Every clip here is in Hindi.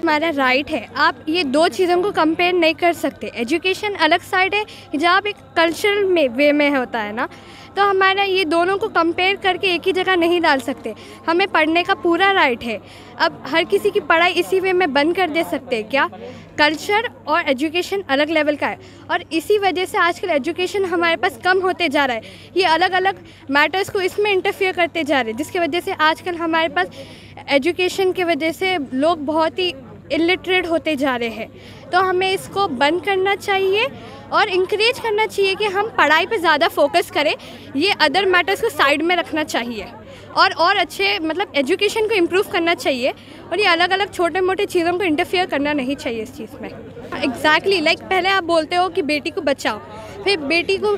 हमारा राइट है। आप ये दो चीज़ों को कंपेयर नहीं कर सकते। एजुकेशन अलग साइड है हिजाब एक कल्चरल में वे में होता है ना। तो हमारा ये दोनों को कंपेयर करके एक ही जगह नहीं डाल सकते। हमें पढ़ने का पूरा राइट है। अब हर किसी की पढ़ाई इसी वे में बंद कर दे सकते हैं क्या? कल्चर और एजुकेशन अलग लेवल का है। और इसी वजह से आजकल एजुकेशन हमारे पास कम होते जा रहा है। ये अलग अलग मैटर्स को इसमें इंटरफियर करते जा रहे हैं, जिसकी वजह से आजकल हमारे पास एजुकेशन की वजह से लोग बहुत ही इलिटरेट होते जा रहे हैं। तो हमें इसको बंद करना चाहिए और इंक्रेज करना चाहिए कि हम पढ़ाई पे ज़्यादा फोकस करें। ये अदर मैटर्स को साइड में रखना चाहिए। और और अच्छे मतलब एजुकेशन को इम्प्रूव करना चाहिए और ये अलग अलग छोटे मोटे चीज़ों को इंटरफेयर करना नहीं चाहिए इस चीज़ में। एग्जैक्टली exactly, लाइक like पहले आप बोलते हो कि बेटी को बचाओ फिर बेटी को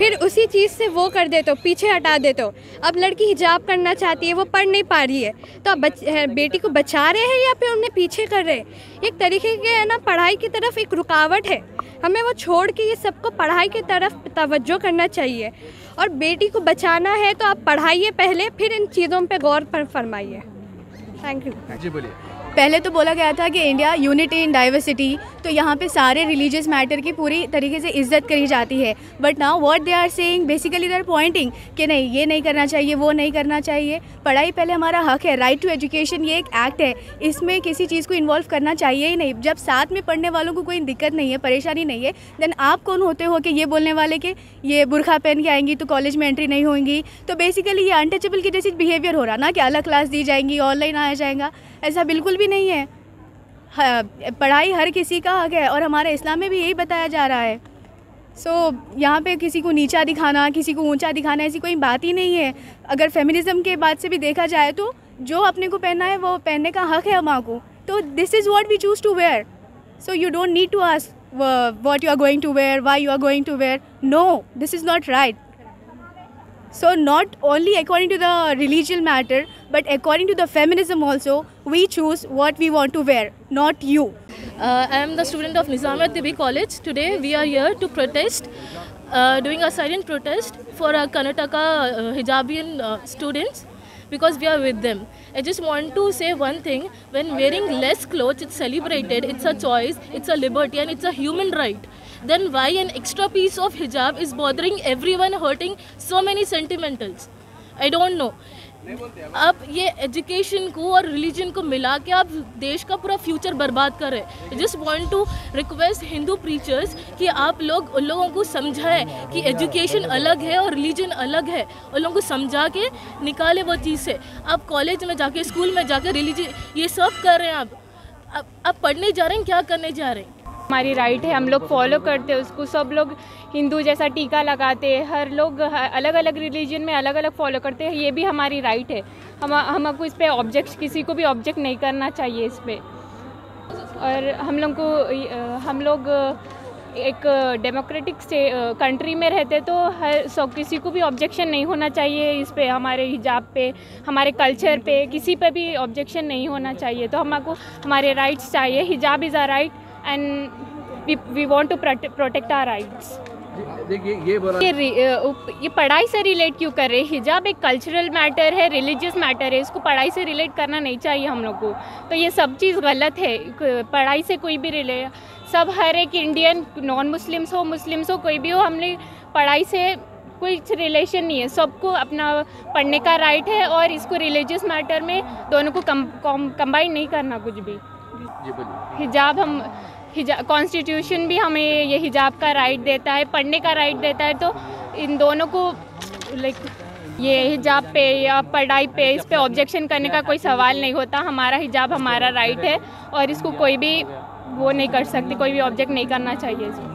फिर उसी चीज़ से वो कर देते हो, पीछे हटा देते हो। अब लड़की हिजाब करना चाहती है, वो पढ़ नहीं पा रही है। तो अब बेटी को बचा रहे हैं या फिर उन्हें पीछे कर रहे हैं? एक तरीके के है ना, पढ़ाई की तरफ़ एक रुकावट है। हमें वो छोड़ के ये सबको पढ़ाई की तरफ़ तवज्जो करना चाहिए। और बेटी को बचाना है तो आप पढ़ाइए पहले, फिर इन चीज़ों पर गौर फरमाइए। थैंक यू जी, बोलिए। पहले तो बोला गया था कि इंडिया यूनिटी इन डाइवर्सिटी तो यहाँ पे सारे रिलीजियस मैटर की पूरी तरीके से इज़्ज़त करी जाती है। But now what they are saying basically they are pointing कि नहीं, ये नहीं करना चाहिए, वो नहीं करना चाहिए। पढ़ाई पहले हमारा हक है राइट टू एजुकेशन ये एक एक्ट है। इसमें किसी चीज़ को इन्वॉल्व करना चाहिए ही नहीं। जब साथ में पढ़ने वालों को कोई दिक्कत नहीं है, परेशानी नहीं है देन आप कौन होते हो कि ये बोलने वाले कि ये बुरखा पहन के आएँगी तो कॉलेज में एंट्री नहीं होंगी। तो बेसिकली ये अनटचेबल की जैसी बिहेवियर हो रहा ना कि अलग क्लास दी जाएँगी ऑनलाइन आया जाएगा। ऐसा बिल्कुल भी नहीं है। पढ़ाई हर किसी का हक है और हमारे इस्लाम में भी यही बताया जा रहा है। सो so, यहाँ पे किसी को नीचा दिखाना किसी को ऊँचा दिखाना ऐसी कोई बात ही नहीं है। अगर फेमिनिज़म के बाद से भी देखा जाए तो जो अपने को पहनना है वो पहनने का हक है हमारे को। तो this is what we choose to where so you don't need to ask what you are going to where why you are going to where no this is not right So not only according to the religious matter, but according to the feminism also, we choose what we want to wear, not you. Uh, I am the student of Nizamiyat Devi College. Today we are here to protest, uh, doing a silent protest for our Karnataka uh, hijabian uh, students because we are with them. I just want to say one thing, when wearing less clothes, it's celebrated, it's a choice, it's a liberty and it's a human right. Then why an extra piece of hijab is bothering everyone, hurting so many sentimentals? I don't know. आप ये एजुकेशन को और रिलीजन को मिला के आप देश का पूरा फ्यूचर बर्बाद कर रहे हैं। Just want to request Hindu preachers कि आप लोग उन लोगों को समझाएँ कि एजुकेशन अलग है और रिलीजन अलग है। उन लोगों को समझा के निकाले वो चीज़ से। आप कॉलेज में जाके स्कूल में जाके रिलीजन ये सब कर रहे हैं आप आप पढ़ने जा रहे हैं क्या करने जा रहे हैं? हमारी राइट है, हम लोग फॉलो करते हैं उसको। सब लोग हिंदू जैसा टीका लगाते हैं, हर लोग अलग अलग रिलीजन में अलग अलग फॉलो करते हैं, ये भी हमारी राइट है। हम हमको इस पर ऑब्जेक्ट किसी को भी ऑब्जेक्ट नहीं करना चाहिए इस पर और हम लोग को हम लोग एक डेमोक्रेटिक कंट्री में रहते तो हर, सब किसी को भी ऑब्जेक्शन नहीं होना चाहिए इस पे, हमारे हिजाब पे, हमारे कल्चर पे, किसी पे भी ऑब्जेक्शन नहीं होना चाहिए। तो हमको हमारे राइट्स चाहिए हिजाब is a right and we want to protect our rights देखिए ये बोला ये, ये पढ़ाई से रिलेट क्यों कर रहे हिजाब एक कल्चरल मैटर है रिलीजियस मैटर है इसको पढ़ाई से रिलेट करना नहीं चाहिए हम लोग को। तो ये सब चीज़ गलत है पढ़ाई से कोई भी रिले सब हर एक इंडियन नॉन मुस्लिम्स हो मुस्लिम्स हो कोई भी हो हमने पढ़ाई से कोई रिलेशन नहीं है। सबको अपना पढ़ने का राइट है और इसको रिलीजियस मैटर में दोनों को कंबाइन नहीं करना कुछ भी। हिजाब हम कॉन्स्टिट्यूशन भी हमें ये हिजाब का राइट देता है, पढ़ने का राइट देता है तो इन दोनों को लाइक ये हिजाब पे या पढ़ाई पे, इस पे ऑब्जेक्शन करने का कोई सवाल नहीं होता। हमारा हिजाब हमारा राइट है और इसको कोई भी वो नहीं कर सकती, कोई भी ऑब्जेक्ट नहीं करना चाहिए इसमें।